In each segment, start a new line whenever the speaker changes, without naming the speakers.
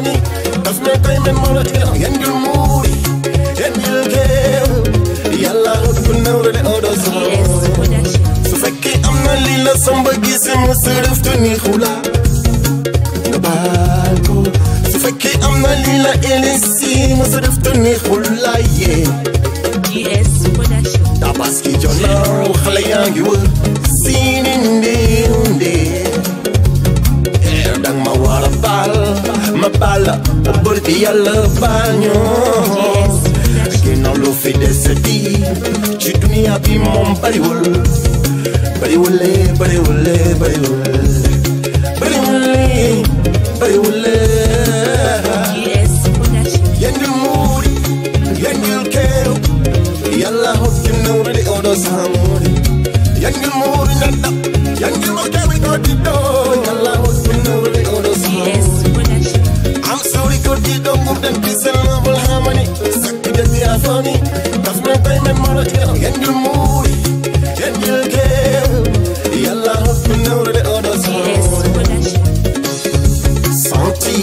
money. Daf ne kay me mala tela yendil muri yendil geew yàlla rabbu nawre le odo so su fekkee am na li la samba gis mu sërëf te ni xula nga baal ko su fekkee am na li la elisi mu sërëf te ni xula yee tabaski jonaw xale yaa ngi wër bi yàlla baal ñoo ginnaaw lu fi desati ci dunia bi moom bariwul bariwule bariwule bariwule bariwule bariwule yengil muuri yengil keew yalla hokki nawrude oɗo samuri yengil muuri ganda yengil mo kewi koddiɗo yalla hokki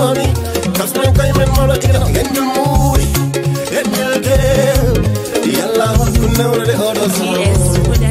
jaggi a fami kasmen koye men mawɗotino yengil muuri yengil keew yalla hokki nawrude oɗo samuri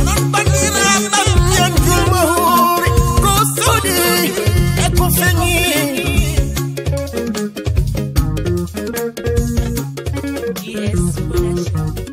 onon bandiraɓam yengil mahuri ko sodi e ko feñi
Yes,